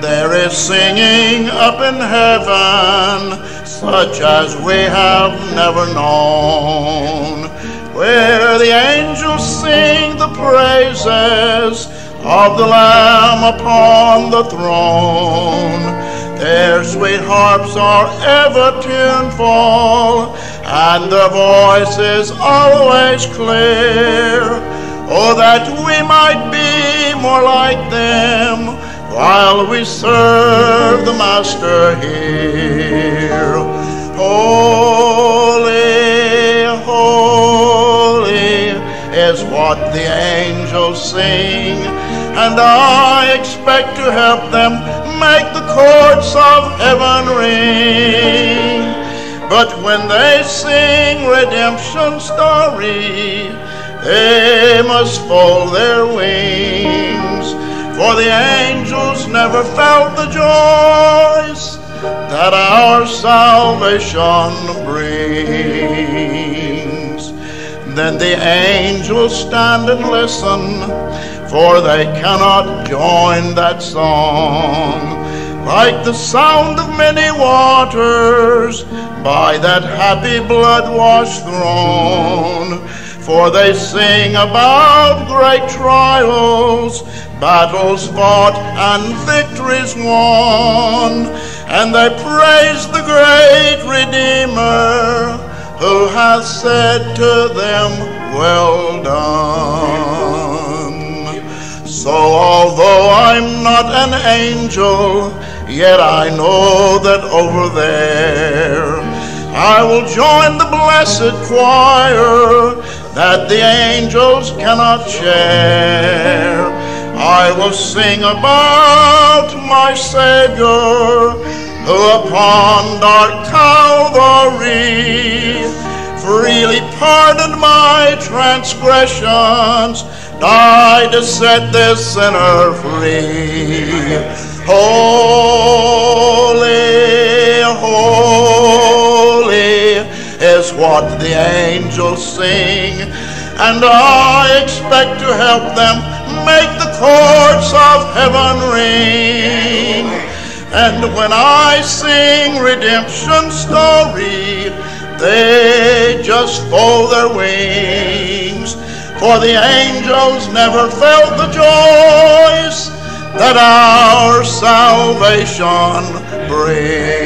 There is singing up in heaven, such as we have never known, where the angels sing the praises of the Lamb upon the throne. Their sweet harps are ever tuneful, and the voice is always clear. Oh, that we might be more like them while we serve the Master here. Holy, holy is what the angels sing, and I expect to help them make the courts of heaven ring. But when they sing redemption story, they must fold their wings for the angels never felt the joys that our salvation brings. Then the angels stand and listen, for they cannot join that song. Like the sound of many waters by that happy blood washed throne. For they sing about great trials battles fought and victories won, and they praise the great Redeemer who has said to them, Well done. So, although I'm not an angel, yet I know that over there I will join the blessed choir that the angels cannot share. I will sing about my Savior who upon dark Calvary freely pardoned my transgressions, died to set this sinner free. Holy, holy is what the angels sing, and I expect to help them make the courts of heaven ring. And when I sing redemption story, they just fold their wings. For the angels never felt the joys that our salvation brings.